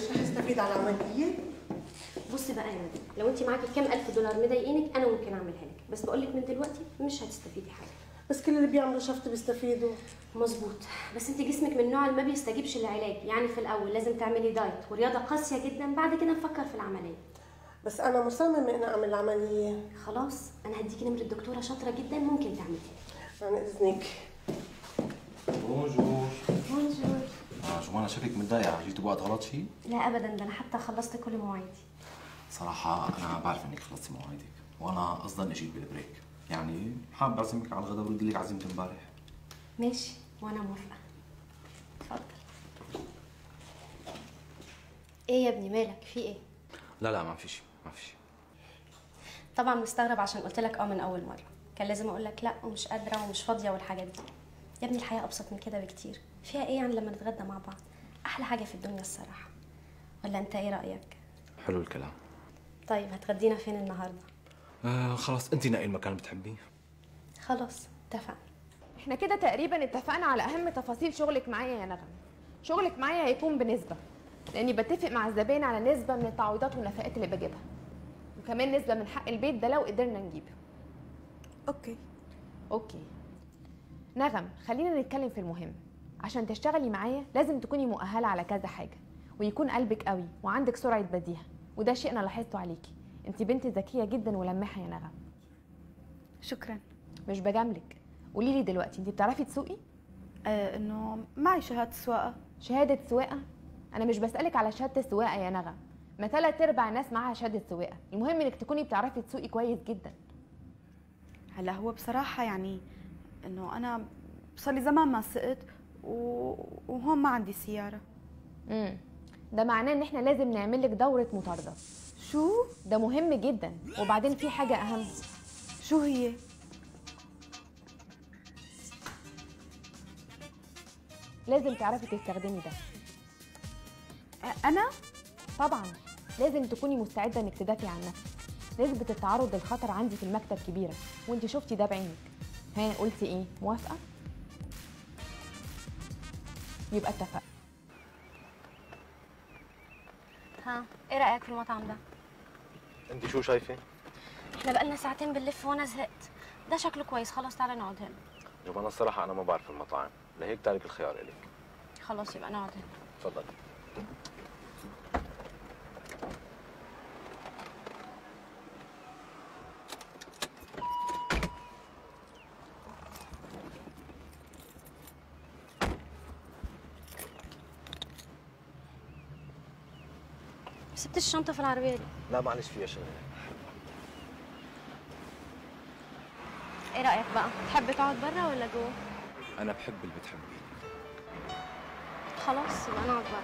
مش رح أستفيد على العملية بصي بقى يا ندى لو انت معاكي كام ألف دولار مضايقينك أنا ممكن أعملها لك. بس بقول لك من دلوقتي مش هتستفيدي حاجة. بس كل اللي بيعملوا شفت بيستفيدوا مظبوط. بس انت جسمك من النوع اللي ما بيستجيبش للعلاج يعني في الأول لازم تعملي دايت ورياضة قاسية جدا بعد كده نفكر في العملية. بس أنا مصممة إني أعمل العملية. خلاص أنا هديكي نمرة دكتورة شاطرة جدا ممكن تعمليها. عن إذنك. بونجور شكلك متضايقة. جيتوا بوقت غلط شيء؟ لا ابدا ده أنا حتى خلصت كل مواعيدي. صراحة أنا بعرف إنك خلصتي مواعيدك وأنا قصدا أجيك بالبريك. يعني حابب أعزمك على الغداء وردي لك عزيمة امبارح. ماشي وأنا موافقة. اتفضل. إيه يا ابني مالك؟ في إيه؟ لا لا ما في شيء ما في شيء طبعا مستغرب عشان قلت لك آه من أول مرة. كان لازم أقول لك لا ومش قادرة ومش فاضية والحاجات دي. يا ابني الحياة أبسط من كده بكتير. فيها إيه يعني لما نتغدى مع بعض؟ أحلى حاجة في الدنيا الصراحة. ولا أنت إيه رأيك؟ حلو الكلام. طيب هتغدينا فين النهارده؟ آه خلاص أنت نقي المكان اللي بتحبيه. خلاص اتفقنا. إحنا كده تقريبا اتفقنا على أهم تفاصيل شغلك معايا يا نغم شغلك معايا هيكون بنسبة لأني بتفق مع الزبائن على نسبة من التعويضات والنفقات اللي بجيبها. وكمان نسبة من حق البيت ده لو قدرنا نجيبه. okay. okay. نغم خلينا نتكلم في المهم. عشان تشتغلي معايا لازم تكوني مؤهلة على كذا حاجة ويكون قلبك قوي وعندك سرعة بديهة وده شيء أنا لاحظته عليكي. أنت بنت ذكية جدا ولماحه يا نغم. شكرا. مش بجاملك. قولي لي دلوقتي أنت بتعرفي تسوقي؟ آه إنه معي شهادة سواقة. شهادة سواقة؟ أنا مش بسألك على شهادة السواقة يا نغم. ما تلات أرباع الناس معاها شهادة سواقة. المهم إنك تكوني بتعرفي تسوقي كويس جدا. هلا هو بصراحة يعني إنه أنا صار لي زمان ما سقت. وهون ما عندي سيارة. امم ده معناه إن إحنا لازم نعمل لك دورة مطاردة. شو؟ ده مهم جدا. وبعدين في حاجة أهم. شو هي؟ لازم تعرفي تستخدمي ده. أنا؟ طبعا. لازم تكوني مستعدة إنك تدافعي عن نفسك. نسبة التعرض للخطر عندي في المكتب كبيرة. وانت شفتي ده بعينك. ها قلتي إيه؟ موافقة؟ يبقى اتفقنا. ها إيه رأيك في المطعم ده؟ أنت شو شايفة؟ إحنا بقالنا ساعتين بنلف وأنا زهقت. ده شكله كويس خلاص تعالى نقعد هنا. جمانة الصراحة أنا ما بعرف المطاعم لهيك تارك الخيار إلك. خلاص يبقى نقعد هنا. تفضل. سبت الشنطة في العربية دي. لا معلش فيها شغلة إيه رأيك بقى؟ تحب تقعد بره ولا جوه؟ أنا بحب اللي بتحبيه خلاص يبقى نقعد بره